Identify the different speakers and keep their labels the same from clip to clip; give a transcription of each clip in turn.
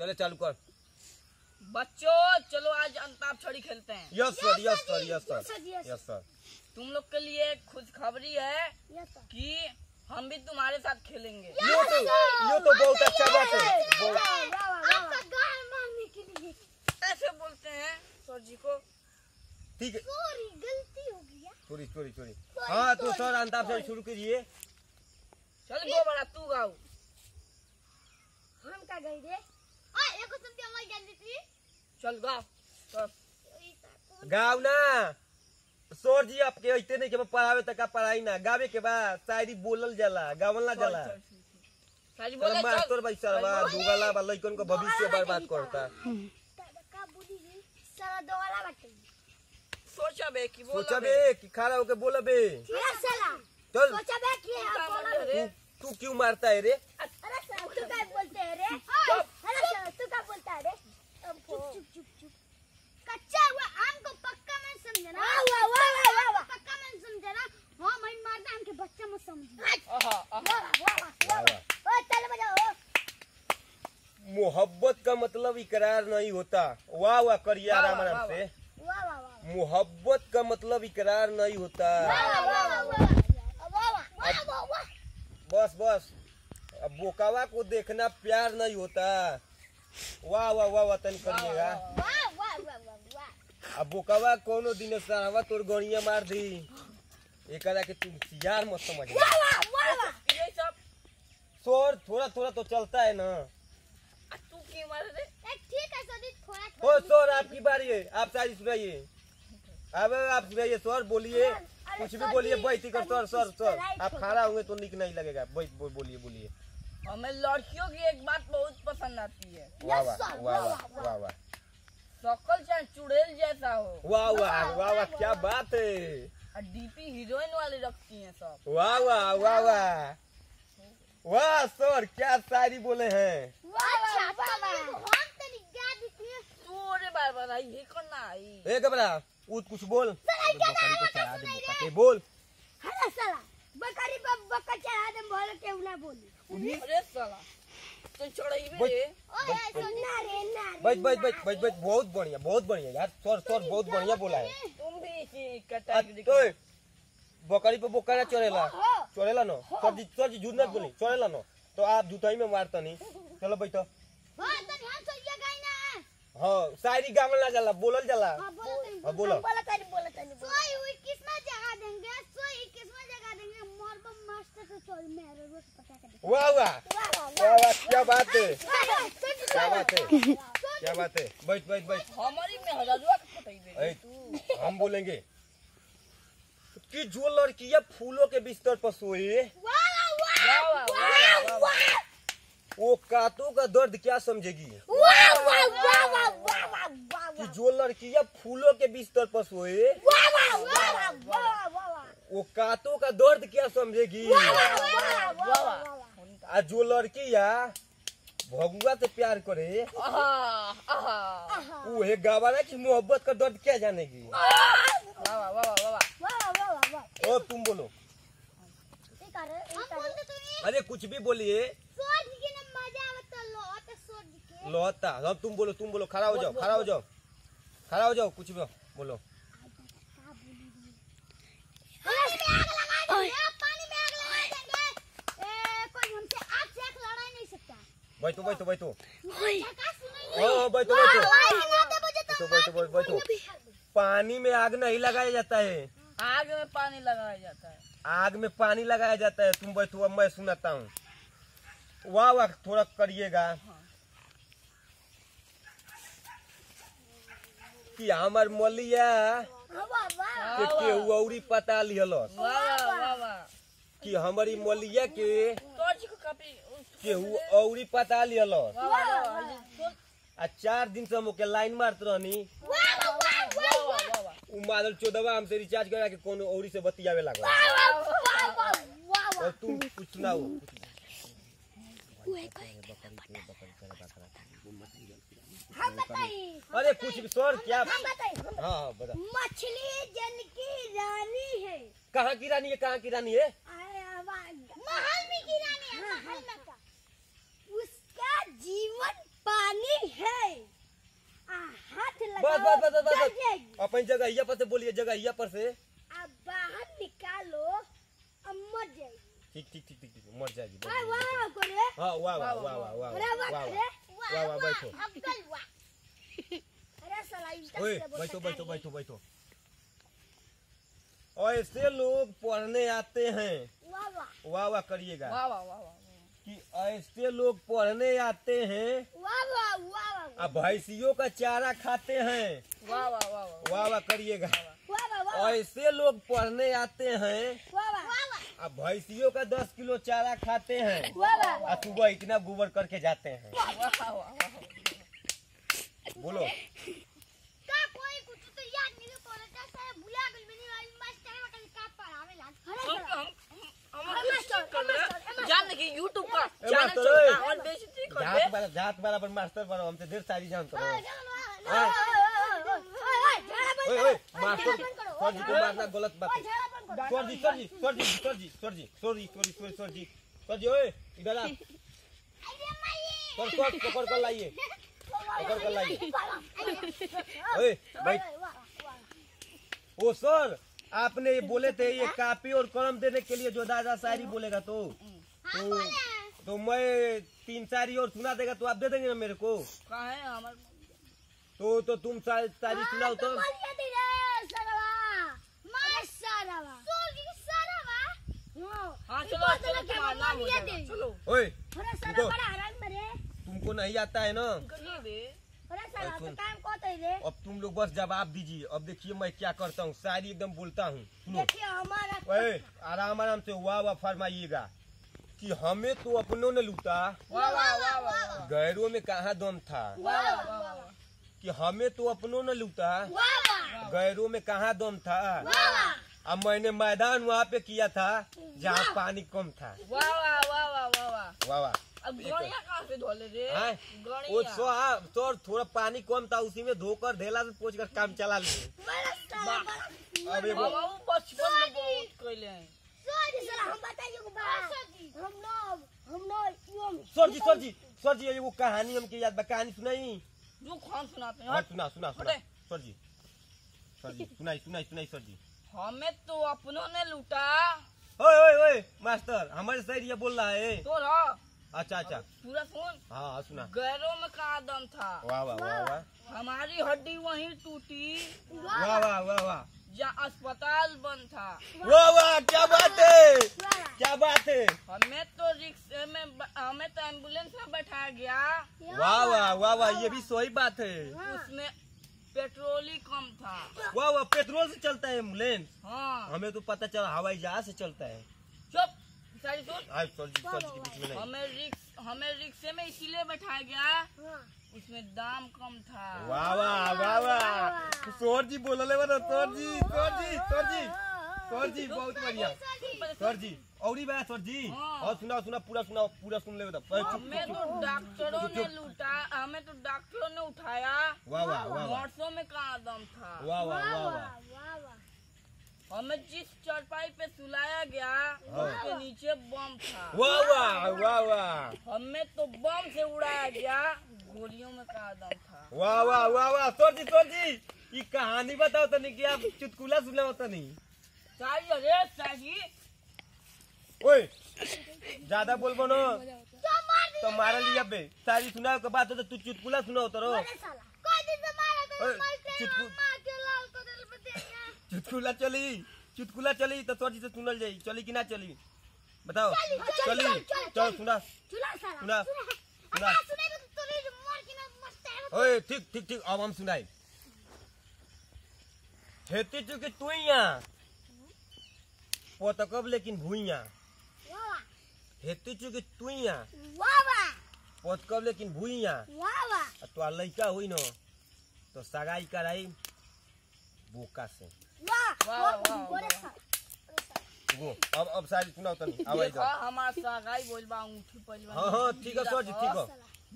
Speaker 1: चले चालू कर।
Speaker 2: बच्चों चलो आज अंताक्षरी खेलते हैं।
Speaker 1: Yes sir yes sir yes sir yes sir
Speaker 2: तुम लोग के लिए एक खुशखबरी है कि हम भी तुम्हारे साथ खेलेंगे।
Speaker 1: यो तो यो तो बहुत अच्छा बात है।
Speaker 2: ऐसे बोलते हैं सर जी को।
Speaker 1: ठीक है।
Speaker 3: सॉरी गलती हो गया
Speaker 1: चोरी चोरी चोरी हाँ तो सर अंताक्षरी शुरू कीजिए।
Speaker 2: चल गो बड़ा तू गाओ।
Speaker 3: हम का गई रे?
Speaker 2: चल
Speaker 1: ना। सोर जी आपके ऐसे नहीं के पढ़ावे तक पढ़ाई ना। गावे के बाद शायरी बोलल जाला गावल ना जाला। मास्टर भाई दुगला को भविष्य बर्बाद करता।
Speaker 2: सोचबे कि
Speaker 1: खड़ा होके बोल चल।
Speaker 2: तू क्यों
Speaker 1: मारता है रे?
Speaker 3: अरे बोलते रे? तू है चुप चुप चुप चुप कच्चा हुआ आम को पक्का मैं समझे ना वाह वाह वाह वाह वाह पक्का मैं समझे ना हाँ मैं मारता आम के बच्चा मत समझे
Speaker 2: आहा आहा
Speaker 3: वाह वाह वाह ओ चल बजाओ
Speaker 1: मोहब्बत का मतलब इकरार नहीं होता वाह वाह से
Speaker 3: वाह
Speaker 1: मोहब्बत का मतलब इकरार नहीं होता बस बस अब बोकावा को देखना प्यार नहीं होता वाह वाह वाह वतन करिएगा अब बोकावा कोनो दिन साहवा तोर गणिया मार दी। एकरा के तुम यार मत समझ
Speaker 3: वाह वाह वाह
Speaker 2: ये सब
Speaker 1: शोर थोड़ा थोड़ा तो चलता है ना।
Speaker 2: तू क्यों मार रे
Speaker 3: ठीक है सदी थोड़ा थोड़ा
Speaker 1: ओ सर आपकी बारी है। आप शायरी सुनाइए अब आप सुनाइए सर बोलिए। कुछ भी बोलिए बैठी कर सर सर सर आप खड़ा होंगे तो निक नहीं लगेगा। बोलिए बोलिए।
Speaker 2: हमें लड़कियों की एक बात बहुत पसंद आती है सकल चाहे चुड़ैल जैसा हो
Speaker 1: वाह वाह वाह वाह क्या बात है
Speaker 2: डीपी हीरोइन वाले रखती हैं सब
Speaker 1: वाह वाह वाह वाह वाह सर क्या सारी बोले हैं ए कबरा कुछ बोल बोल
Speaker 3: बकरी बक बक चढ़ा दे बोल के उला बोली।
Speaker 2: अरे साला तो चढ़ाई भी
Speaker 3: ओए सुनना रे ना
Speaker 1: बैठ बैठ बैठ बैठ बैठ बहुत बढ़िया बहुत बढ़िया यार सर सर बहुत बढ़िया बोला है।
Speaker 2: तुम भी इसी कैटेगरी
Speaker 1: तो बकरी पे बोकरा चढ़ेला। चढ़ेला न सर जी सर जी झूठ मत बोली चढ़ेला न। तो आप जुताई में मारता नहीं। चलो बैठो
Speaker 3: हाँ तनी हम सोइया गाई ना
Speaker 1: हाँ शायरी गावल ना जाला बोलल जाला।
Speaker 3: हाँ बोलो तनी
Speaker 1: हाँ, बोलो।
Speaker 3: बोलो तनी बोलो तनी सोई हुई किस्मत जगह देंगे सोई किस्मत जगह देंगे मरबम मास्टर तो चल मेरे रोज पता कर
Speaker 1: वाह वाह।
Speaker 3: वाह वाह
Speaker 1: क्या बात है। क्या बात है। क्या बात है। बैठ बैठ बैठ।
Speaker 2: हमारी में
Speaker 1: हम बोलेंगे कि जो लड़कियाँ फूलों के बिस्तर पर सोए वो कांटों का दर्द क्या समझेगी? कि जो लड़कियाँ फूलों के बिस्तर पर सोए वो का दर्द क्या समझेगी आज जो लड़की या भगुआ से प्यार करे वो है की मोहब्बत का दर्द क्या जानेगी और तुम बोलो अरे कुछ भी बोलिए लोहता सब तुम बोलो तुम बोलो खड़ा हो जाओ खड़ा हो जाओ खड़ा हो जाओ कुछ भी बोलो Vai
Speaker 3: tu, vai
Speaker 1: tu, vai tu. Oi.
Speaker 3: ओ भाई तो भाई तो
Speaker 1: भाई तो भाई तो पानी में आग नहीं लगाया जाता है।
Speaker 2: आग में पानी लगाया जाता है।
Speaker 1: आग में पानी लगाया जाता है। तुम बैठो अब मैं सुनाता हूँ। वाह वाह थोड़ा करिएगा। कि हमार मलिया के केहरी पता
Speaker 2: लिहल
Speaker 1: कि हमारी मलिया के केहू औरी पता
Speaker 2: सुन
Speaker 1: आ चार दिन से हम ओके लाइन मारत रहनी। उ मादल चौदवा हमसे रिचार्ज करा के कोनो औरी से बतियावे लागल। और तुम कुछ
Speaker 3: हम बताइए
Speaker 1: अरे कुछ भी सर क्या? हाँ हाँ बता।
Speaker 3: मछली जल की रानी है।
Speaker 1: कहाँ की रानी है कहाँ की रानी है?
Speaker 3: महल में की रानी है महल में जीवन पानी
Speaker 1: बस बस बस बस बस अपन जगह पर से बोलिए जगह पर से
Speaker 3: अब बाहर निकालो अब मर जाएगी
Speaker 1: ठीक ठीक ठीक ठीक मर जाएगी
Speaker 3: हाँ, वाह करे
Speaker 1: हाँ वाह वाह वाह वाह वाह
Speaker 3: वाह
Speaker 1: वाह वाह वाह बैठो
Speaker 3: अब्दुल वाह अरे साला इंटर से बोलता
Speaker 1: बैठो बैठो बैठो बैठो ऐसे लोग पढ़ने आते हैं
Speaker 3: वाह वाह
Speaker 1: वाह वाह करिएगा
Speaker 2: वाह वाह वाह वाह
Speaker 1: कि ऐसे लोग पढ़ने आते हैं अब भैंसियों का चारा खाते हैं
Speaker 2: वाह वाह
Speaker 1: करिएगा ऐसे लोग पढ़ने आते हैं अब भैंसियों का दस किलो चारा खाते हैं और सुबह इतना गोबर करके जाते हैं बोलो
Speaker 2: हम जान का चैनल चलता और बेइज्जती कर
Speaker 1: जात वाला जात वाला पर मास्टर बनो हमसे देर सारी जान तो
Speaker 3: ओए
Speaker 1: ओए ओए मास्टर सर जी को मारना गलत बात है सर जी सर जी सर जी सर जी सर जी सॉरी सॉरी सॉरी सर जी सर जी ओए इधर आ सर सर पकड़ कर लाइए पकड़ कर लाइए ओए बैठ ओ सर आपने ये बोले थे ये कापी और कलम देने के लिए जो दादा शायरी बोलेगा तो तो तो मैं तीन शायरी और सुना देगा तो आप दे देंगे ना मेरे को?
Speaker 2: कहाँ है हमारे?
Speaker 1: तो तो तुम शा- शायरी सुनाओ तो
Speaker 2: हाँ चलो चलो तुम्हारा नाम हो जाएगा। चलो
Speaker 1: ओए तुमको नहीं आता है ना?
Speaker 2: करिए
Speaker 1: अब तुम लोग बस जवाब दीजिए। अब देखिए मैं क्या करता हूँ। शायरी एकदम बोलता हूँ। आराम आराम से वाह वाह फरमाइएगा। कि हमें तो अपनों ने लूटा गैरों में कहा दम था कि हमें तो अपनों ने लूटा गैरों में कहा दम था अब मैंने मैदान वहाँ पे किया था जहाँ पानी कम था तो थोड़ा पानी कम था उसी में धोकर ढेला से पोच कर काम चला लिए
Speaker 2: अभी बचपन में बहुत कैले हैं
Speaker 3: सॉरी को
Speaker 1: जी सर जी सर जी एगो कहानी हमके याद बा कहानी सुनाई?
Speaker 2: जो खान सुनाते हैं
Speaker 1: हाँ सुना सुना सुना। सर जी सर जी सुनाई सुनाई सुनाई सर जी
Speaker 2: हमें तो अपनों ने लूटा।
Speaker 1: ओए ओए ओए मास्टर हमारे सर ये बोल रहा है।
Speaker 2: तो रहा।
Speaker 1: अच्छा अच्छा।
Speaker 2: पूरा सुन।
Speaker 1: हाँ हाँ सुना।
Speaker 2: गैरों में कहा दम था?
Speaker 1: वाह वाह वाह वाह।
Speaker 2: हमारी हड्डी वहीं टूटी।
Speaker 1: वाह वाह वाह वाह।
Speaker 2: जहाँ अस्पताल बंद था।
Speaker 1: वाह वाह क्या बात है? क्या बात है?
Speaker 2: हमें तो रिक्शे में हमें तो एंबुलेंस में बैठाया गया।
Speaker 1: वाह वाह वाह वाह ये भी सही बात है।
Speaker 2: उसमें पेट्रोल ही कम था।
Speaker 1: वाह वाह पेट्रोल से चलता है एंबुलेंस?
Speaker 2: हाँ।
Speaker 1: हमें तो पता चला हवाई जहाज़ से चलता है।
Speaker 2: चुप सारी
Speaker 1: सर।
Speaker 2: हमें रिक्स हमें रिक्शे में इसीलिए बैठाया गया उसमें दाम कम था।
Speaker 1: वाह वाह वाह वाह। सर जी बोलले बना सर जी सर जी सर जी सर जी बहुत बढ़िया। सर जी औरी बात सर जी।
Speaker 2: हाँ।
Speaker 1: और सुनाओ सुना पूरा सुनाओ पूरा सुन ले बता। चुप
Speaker 2: हमें तो डॉक्टरों ने लूटा हमें तो डॉक्टरों ने उठाया।
Speaker 1: वाह वाह वाह वाह।
Speaker 2: नर्सों में कहा दम था?
Speaker 1: वाह। वाह वाह वाह।
Speaker 2: हमें जिस चौपाई पे सुलाया गया
Speaker 1: हाँ।
Speaker 2: उसके नीचे बम था।
Speaker 1: वाह वाह वाह वाह।
Speaker 2: हमें तो बम से उड़ाया गया गोलियों में कहा दम था।
Speaker 1: वाह वाह वाह वाह सर जी सर जी ये कहानी बताओ तो नहीं कि आप चुटकुला सुनाओ तो नहीं।
Speaker 2: साजी अरे साजी
Speaker 1: ओए ज़्यादा बोल बनो। तो मारा लिया बे। सारी सुनाओ के बात तो तू चुटकुला सुनाओ तो रो। ओए, चुटकु चुटकुला चली चुटकुला चली तो सर जी से सुनल जाई। चली कि ना चली? बताओचली,
Speaker 3: चली, चली।
Speaker 1: सुना। सुना सुना। ओए ठीक ठीक ठीक अब हम सुनाई। खेती चुकी तुइया पोतकब लेकिन भुइया खेती चुकी तुइया पोतकब लेकिन भुइया तो लइका हुई न तो सगाई कराई बोका से। वो अब अब सारी सुनाओ तनी
Speaker 2: हमारा सगाई बोल बा पहलवान
Speaker 1: हाँ हाँ ठीक है सर जी ठीक है।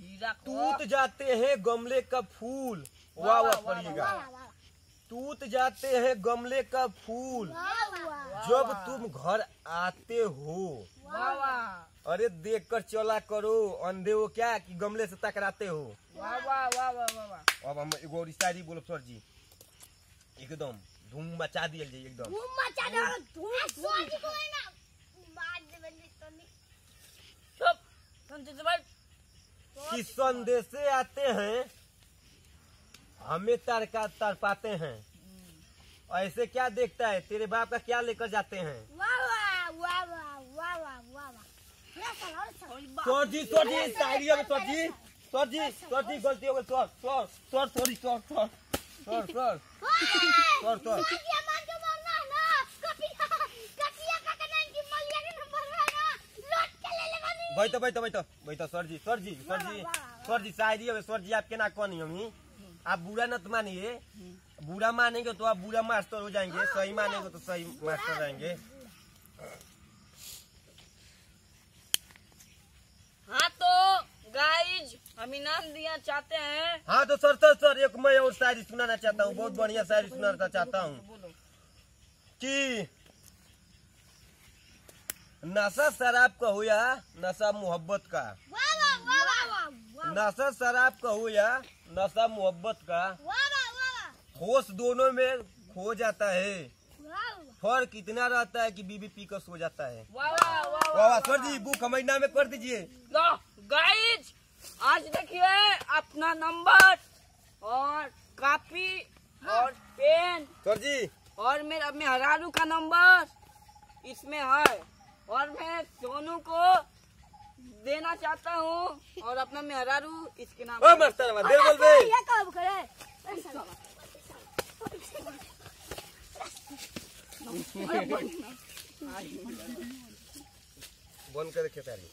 Speaker 2: हीरा
Speaker 1: टूट जाते हैं गमले का फूल। वाह वाह पड़िएगा टूट जाते हैं गमले का फूल। जब तुम घर आते हो।
Speaker 2: वाह वाह।
Speaker 1: अरे देख कर चला करो अंधे हो क्या कि गमले से टकराते हो?
Speaker 2: वाह वाह वाह वाह वाह वाह।
Speaker 1: अब हम एगो और शायरी बोलो सर जी। एकदम। धूम मचा दियल जाए एकदम।
Speaker 3: धूम मचा दो। धूम को है ना मार दे बंदे तो नहीं
Speaker 2: चुप संजय भाई
Speaker 1: कि संदेशे आते हैं हमें तरका तर पाते हैं ऐसे क्या देखता है? तेरे बाप का क्या लेकर जाते हैं?
Speaker 3: वाह वाह वाह वाह वाह वाह वाह वाह। ये साला और साला
Speaker 2: कोई बात
Speaker 1: सर जी सर जी गई सर जी। सर जी सर जी गलती हो गई sir sir sir sorry sir sir
Speaker 3: तोड़ तोड़ तोड़ तोड़
Speaker 1: बैठो बैठो बैठो बैठो सर जी सर जी सर जी सर जी शायरी हमें सर जी आप केना कहनी हमी आप बुरा नत मानिए बुरा मानेंगे तो आप बुरा मास्टर हो जाएँगे सही मानेंगे तो सही मास्टर रहेंगे
Speaker 2: हाँ तो गाइज़ हम इनाम दिया चाहते हैं
Speaker 1: हाँ तो सर सर सर एक मैं और शायरी सुनाना चाहता हूँ बहुत बढ़िया शायरी सुनाना चाहता हूँ
Speaker 2: बोलो
Speaker 1: कि नशा शराब का हो या नशा मोहब्बत का
Speaker 3: वाह वाह वाह वाह वाह
Speaker 1: नशा शराब का हो या नशा मोहब्बत का
Speaker 3: वाह वाह वाह
Speaker 1: होश दोनों में खो जाता है फ़र्क इतना रहता है कि बीबी पी कर सो जाता है
Speaker 2: वाह वाह वाह
Speaker 1: वाह वाह सर जी बुक हमारे नाम में कर दीजिए
Speaker 2: गाइज़ आज देखिए अपना नंबर और कॉपी और पेन।
Speaker 1: सर जी।
Speaker 2: और मेरा मेहरारू का नंबर इसमें है। और मैं सोनू को देना चाहता हूँ। और अपना मेहरारू इसके नाम
Speaker 1: ओ मास्टर देर बोल बे
Speaker 3: ये कब करे।
Speaker 1: बंद कर रखे सारी